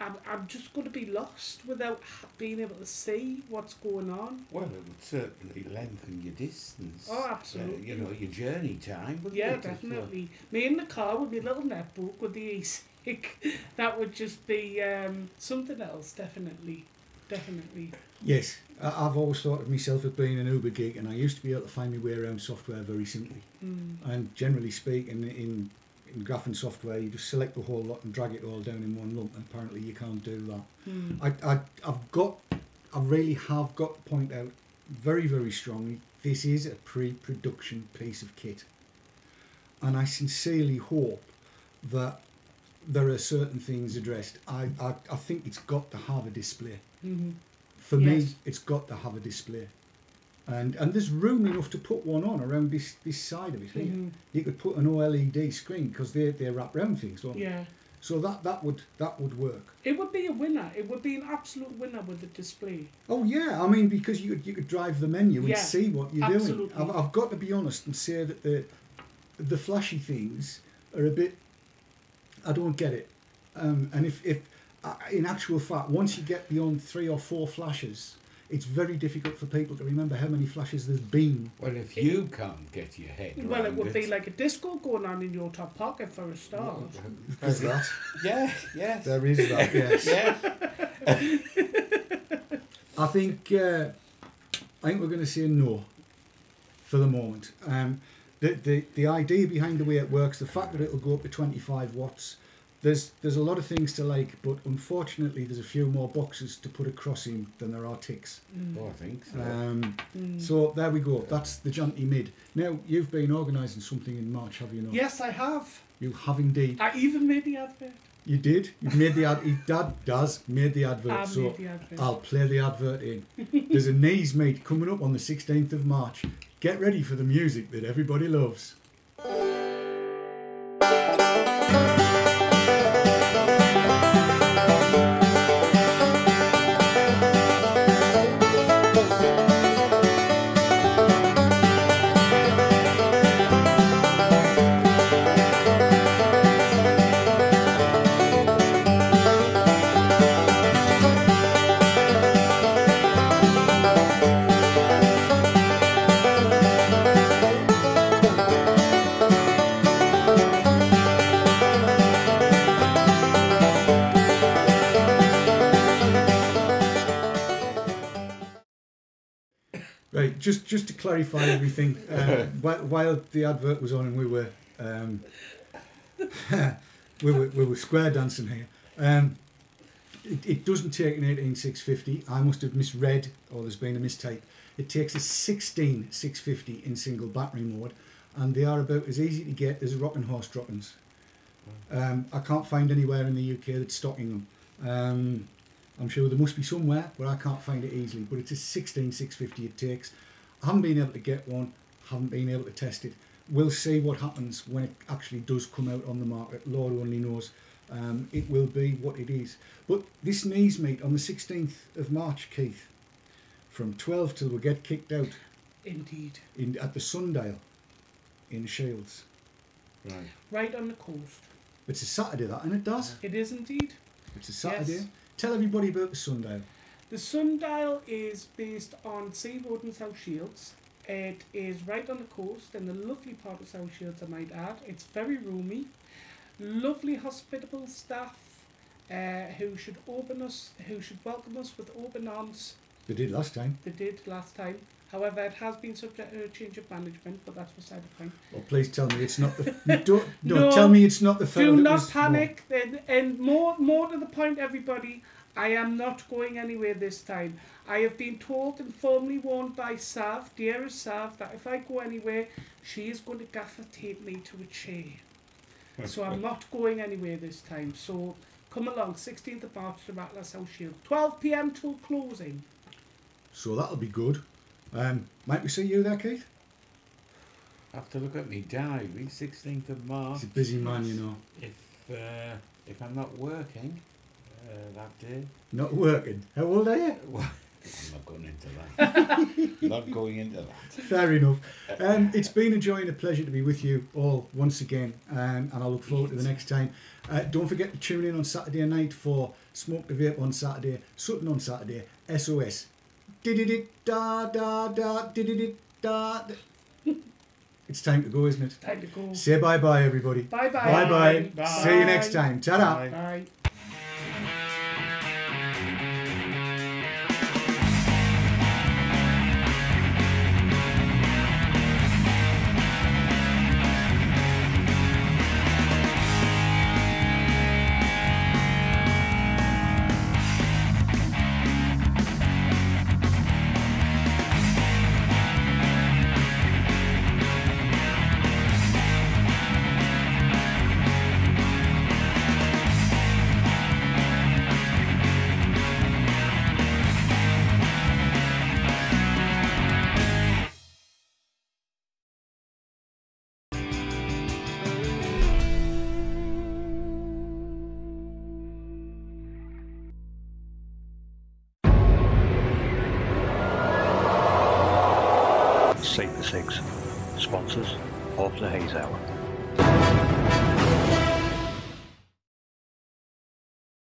S4: I'm I'm just going to be lost without being able to see what's going on.
S3: Well, it would certainly lengthen your distance.
S4: Oh,
S3: uh,
S4: absolutely.
S3: you know, your journey time. wouldn't
S4: Yeah,
S3: it, if, uh,
S4: definitely. Me in the car with my little netbook with the e-cig, that would just be um, something else. Definitely, definitely.
S2: Yes, I- I've always thought of myself as being an Uber geek, and I used to be able to find my way around software very simply.
S4: Mm.
S2: And generally speaking, in in graphing software, you just select the whole lot and drag it all down in one lump. And apparently, you can't do that.
S4: Mm.
S2: I, I I've got, I really have got to point out very very strongly. This is a pre-production piece of kit, and I sincerely hope that there are certain things addressed. I, I, I think it's got to have a display.
S4: Mm-hmm.
S2: For me, it's got to have a display. And and there's room enough to put one on around this, this side of it here.
S4: Mhm.
S2: You could put an OLED screen because they, they wrap round things, don't they?
S4: Yeah.
S2: So that that would that would work.
S4: It would be a winner. It would be an absolute winner with the display.
S2: Oh yeah, I mean because you could you could drive the menu and
S4: Yeah,
S2: see what you're
S4: absolutely.
S2: doing. I've, I've got to be honest and say that the the flashy things are a bit. I don't get it, um, and if if uh, in actual fact once you get beyond three or four flashes, it's very difficult for people to remember how many flashes there's been.
S3: Well, if you can't get your head
S4: Well, it
S3: around
S4: would be like a disco going on in your top pocket for a start.
S2: There's that.
S3: yeah, yes,
S2: There is that. Yes.
S3: yeah.
S2: I think uh, I think we're going to say no for the moment. Um, the, the the idea behind the way it works, the fact that it'll go up to 25 watts, there's there's a lot of things to like, but unfortunately there's a few more boxes to put across in than there are ticks.
S3: Oh, I think so.
S2: Um,
S4: Mm.
S2: so there we go. That's the Janty Mid. Now you've been organising something in March, have you not?
S4: Yes, I have.
S2: You have indeed.
S4: I even made the advert.
S2: You did. You've made the ad. He dad does made the advert.
S4: I
S2: so
S4: made the advert.
S2: I'll play the advert in. There's a knees meet coming up on the 16th of March. Get ready for the music that everybody loves. Just just to clarify everything, uh, while, while the advert was on and we were um, we were we were square dancing here. Um, it, it doesn't take an 18650. I must have misread, or there's been a mistake. It takes a 16650 in single battery mode, and they are about as easy to get as rocking horse droppings. Um, I can't find anywhere in the UK that's stocking them. Um, I'm sure there must be somewhere, but I can't find it easily. But it's a 16650 it takes. I haven't been able to get one, haven't been able to test it. We'll see what happens when it actually does come out on the market. Lord only knows. Um, it will be what it is. But this knees meet on the 16th of March, Keith, from 12 till we get kicked out
S4: Indeed.
S2: in at the Sundale in Shields.
S3: right.
S4: Right on the coast.
S2: It's a Saturday, that, and it does.
S4: It is indeed.
S2: It's a Saturday.
S4: Yes.
S2: Tell everybody about the Sundale.
S4: The sundial is based on Sea Road in South Shields. It is right on the coast in the lovely part of South Shields, I might add. It's very roomy. Lovely, hospitable staff uh, who should open us, who should welcome us with open arms.
S2: They did last time.
S4: They did last time. However, it has been subject to a change of management, but that's beside the point.
S2: Oh, please tell me it's not the. you don't, no, tell me it's not the
S4: Do not panic. And, and more, more to the point, everybody, I am not going anywhere this time. I have been told and formally warned by Sav, dearest Sav, that if I go anywhere, she is going to gaffer tape me to a chair. so I'm not going anywhere this time. So come along, 16th of March to Rattler South Shield. 12 pm till closing.
S2: So that'll be good. Um, might we see you there, Keith?
S3: have to look at me diary, 16th of March.
S2: He's a busy man, you know.
S3: If uh, if I'm not working uh, that day,
S2: Not working. How old are you?
S3: I'm not going into that. not going into that.
S2: Fair enough. Um, it's been a joy and a pleasure to be with you all once again, um, and I look forward to the next time. Uh, don't forget to tune in on Saturday night for Smoke the Vape on Saturday, Sutton on Saturday, SOS. Did da da da did da. da. It's time to go, isn't it?
S4: Time to go.
S2: Say bye bye, everybody.
S4: Bye bye.
S2: Bye bye.
S3: Bye.
S2: See you next time. Ta da.
S3: Bye.
S4: Bye.